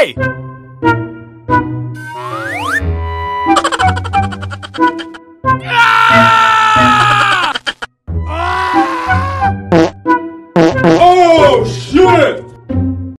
Hey! oh, shit!